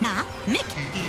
Na, Mickey.